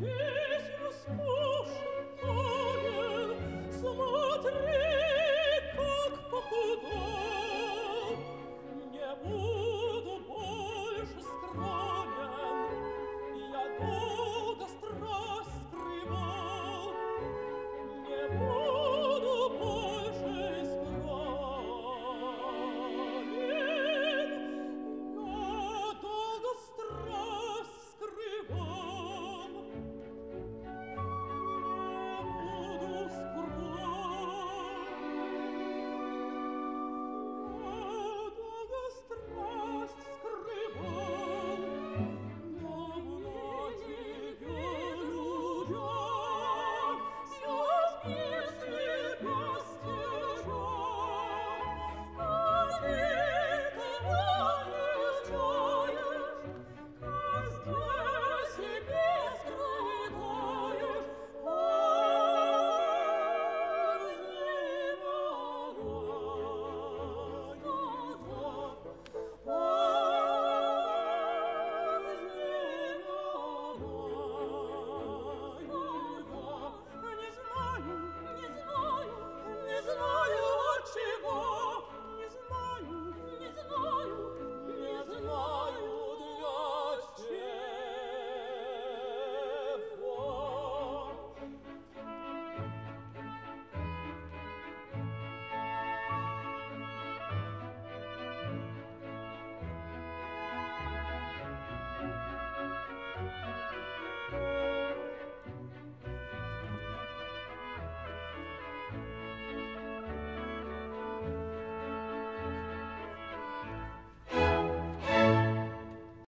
Yeah.